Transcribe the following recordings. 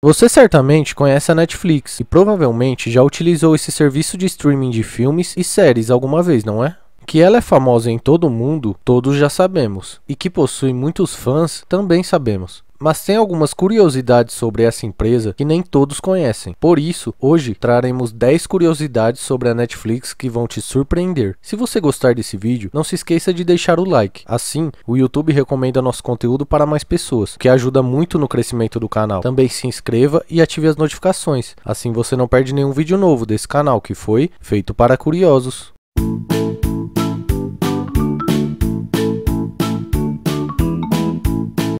Você certamente conhece a Netflix e provavelmente já utilizou esse serviço de streaming de filmes e séries alguma vez, não é? Que ela é famosa em todo o mundo, todos já sabemos, e que possui muitos fãs, também sabemos. Mas tem algumas curiosidades sobre essa empresa que nem todos conhecem. Por isso, hoje traremos 10 curiosidades sobre a Netflix que vão te surpreender. Se você gostar desse vídeo, não se esqueça de deixar o like. Assim, o YouTube recomenda nosso conteúdo para mais pessoas, o que ajuda muito no crescimento do canal. Também se inscreva e ative as notificações. Assim você não perde nenhum vídeo novo desse canal que foi feito para curiosos.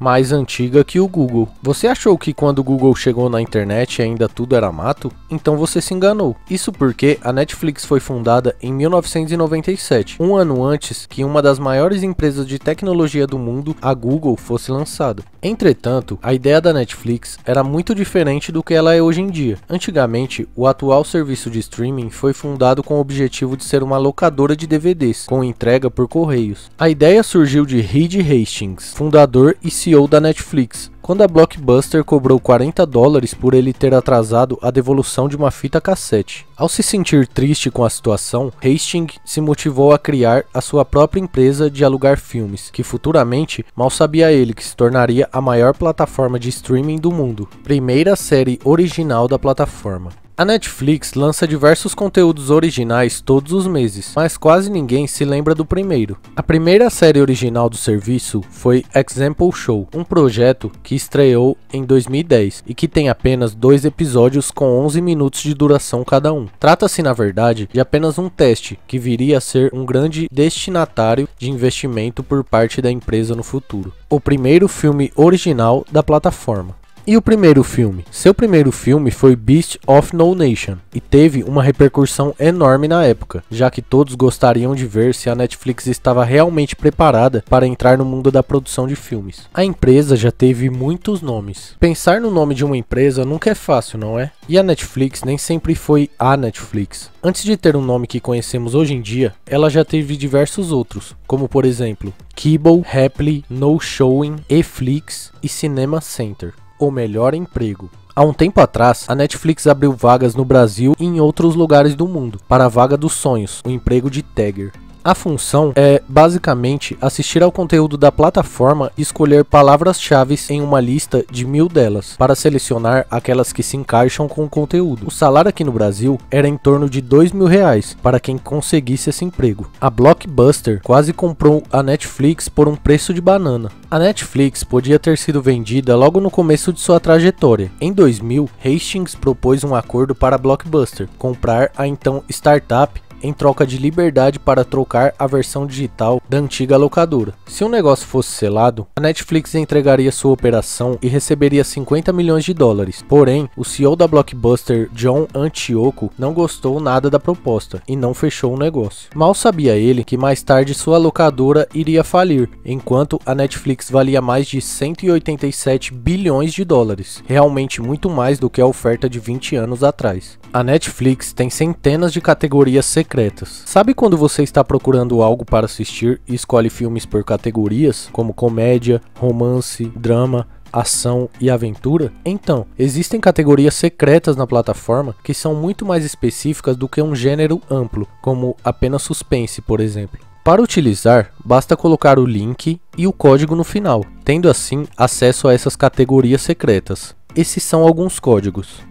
Mais antiga que o Google. Você achou que quando o Google chegou na internet ainda tudo era mato? Então você se enganou. Isso porque a Netflix foi fundada em 1997, um ano antes que uma das maiores empresas de tecnologia do mundo, a Google, fosse lançada. Entretanto, a ideia da Netflix era muito diferente do que ela é hoje em dia. Antigamente, o atual serviço de streaming foi fundado com o objetivo de ser uma locadora de DVDs, com entrega por correios. A ideia surgiu de Reed Hastings, fundador e CEO CEO da Netflix, quando a Blockbuster cobrou 40 dólares por ele ter atrasado a devolução de uma fita cassete. Ao se sentir triste com a situação, Hastings se motivou a criar a sua própria empresa de alugar filmes, que futuramente mal sabia ele que se tornaria a maior plataforma de streaming do mundo, primeira série original da plataforma. A Netflix lança diversos conteúdos originais todos os meses, mas quase ninguém se lembra do primeiro. A primeira série original do serviço foi Example Show, um projeto que estreou em 2010 e que tem apenas dois episódios com 11 minutos de duração cada um. Trata-se, na verdade, de apenas um teste que viria a ser um grande destinatário de investimento por parte da empresa no futuro. O primeiro filme original da plataforma. E o primeiro filme? Seu primeiro filme foi Beast of No Nation e teve uma repercussão enorme na época, já que todos gostariam de ver se a Netflix estava realmente preparada para entrar no mundo da produção de filmes. A empresa já teve muitos nomes. Pensar no nome de uma empresa nunca é fácil, não é? E a Netflix nem sempre foi a Netflix. Antes de ter um nome que conhecemos hoje em dia, ela já teve diversos outros, como por exemplo, Kibble, Happily, No Showing, Eflix e Cinema Center o melhor emprego. Há um tempo atrás, a Netflix abriu vagas no Brasil e em outros lugares do mundo para a vaga dos sonhos, o emprego de tagger. A função é basicamente assistir ao conteúdo da plataforma e escolher palavras-chave em uma lista de mil delas, para selecionar aquelas que se encaixam com o conteúdo. O salário aqui no Brasil era em torno de dois mil reais para quem conseguisse esse emprego. A Blockbuster quase comprou a Netflix por um preço de banana. A Netflix podia ter sido vendida logo no começo de sua trajetória. Em 2000, Hastings propôs um acordo para a Blockbuster comprar a então startup em troca de liberdade para trocar a versão digital da antiga locadora. Se o um negócio fosse selado, a Netflix entregaria sua operação e receberia 50 milhões de dólares. Porém, o CEO da Blockbuster, John Antioco, não gostou nada da proposta e não fechou o negócio. Mal sabia ele que mais tarde sua locadora iria falir, enquanto a Netflix valia mais de 187 bilhões de dólares, realmente muito mais do que a oferta de 20 anos atrás. A Netflix tem centenas de categorias secretas. Sabe quando você está procurando algo para assistir e escolhe filmes por categorias, como comédia, romance, drama, ação e aventura? Então, existem categorias secretas na plataforma que são muito mais específicas do que um gênero amplo, como apenas suspense, por exemplo. Para utilizar, basta colocar o link e o código no final, tendo assim acesso a essas categorias secretas. Esses são alguns códigos.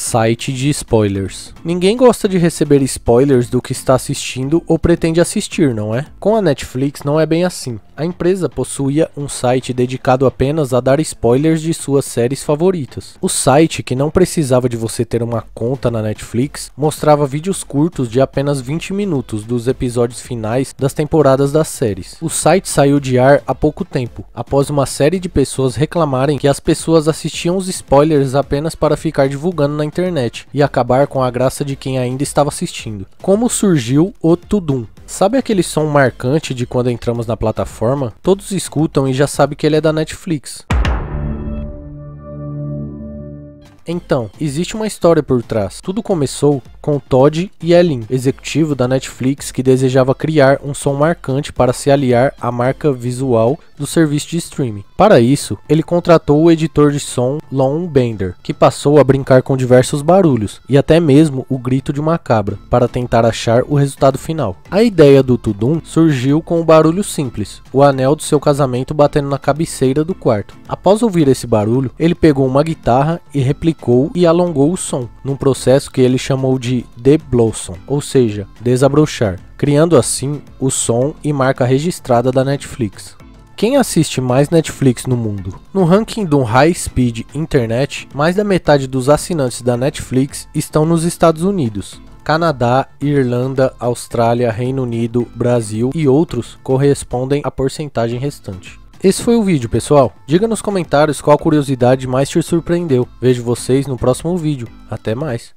Site de spoilers. Ninguém gosta de receber spoilers do que está assistindo ou pretende assistir, não é? Com a Netflix não é bem assim. A empresa possuía um site dedicado apenas a dar spoilers de suas séries favoritas. O site, que não precisava de você ter uma conta na Netflix, mostrava vídeos curtos de apenas 20 minutos dos episódios finais das temporadas das séries. O site saiu de ar há pouco tempo, após uma série de pessoas reclamarem que as pessoas assistiam os spoilers apenas para ficar divulgando na internet e acabar com a graça de quem ainda estava assistindo. Como surgiu o Tudum? Sabe aquele som marcante de quando entramos na plataforma? Todos escutam e já sabem que ele é da Netflix. Então, existe uma história por trás. Tudo começou com Todd e Elin, executivo da Netflix que desejava criar um som marcante para se aliar à marca visual do serviço de streaming. Para isso, ele contratou o editor de som Lon Bender, que passou a brincar com diversos barulhos e até mesmo o grito de uma cabra, para tentar achar o resultado final. A ideia do Tudum surgiu com um barulho simples, o anel do seu casamento batendo na cabeceira do quarto. Após ouvir esse barulho, ele pegou uma guitarra e replicou e alongou o som, num processo que ele chamou de deblossom, ou seja, desabrochar, criando assim o som e marca registrada da Netflix. Quem assiste mais Netflix no mundo? No ranking do High Speed Internet, mais da metade dos assinantes da Netflix estão nos Estados Unidos. Canadá, Irlanda, Austrália, Reino Unido, Brasil e outros correspondem à porcentagem restante. Esse foi o vídeo, pessoal. Diga nos comentários qual curiosidade mais te surpreendeu. Vejo vocês no próximo vídeo. Até mais.